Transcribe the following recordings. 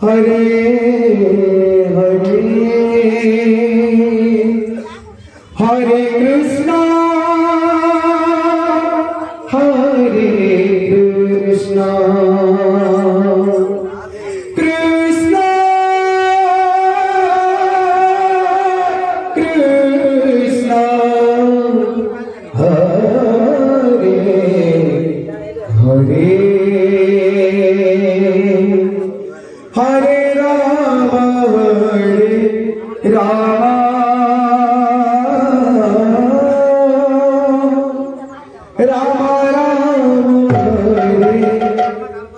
Hare Hare Hare Krishna Hare Krishna Hare Hare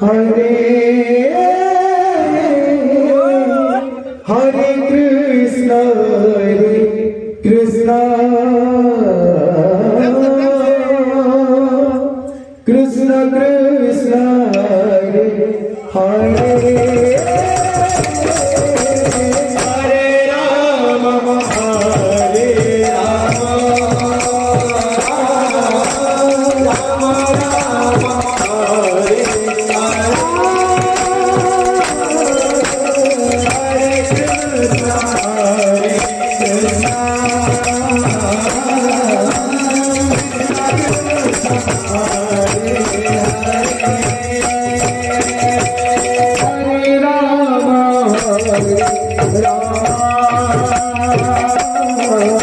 Hare Hare Krishna Krishna Hare Hare Hare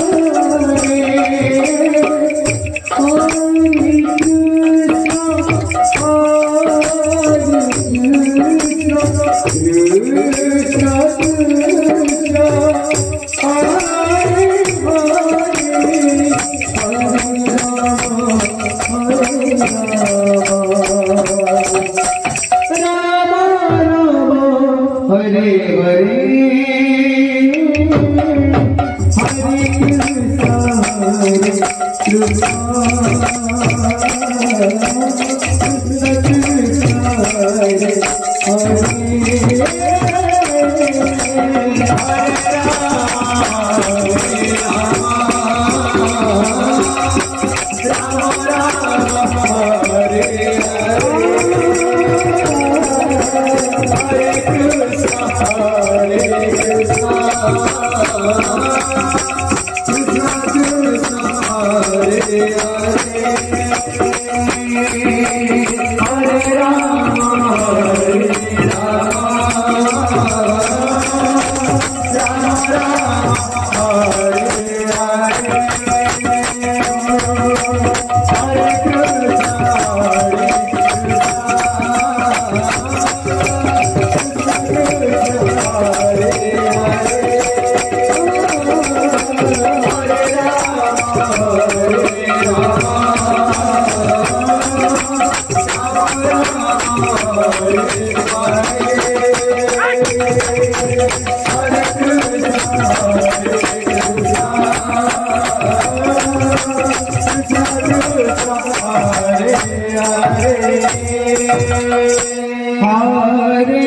Hare Hare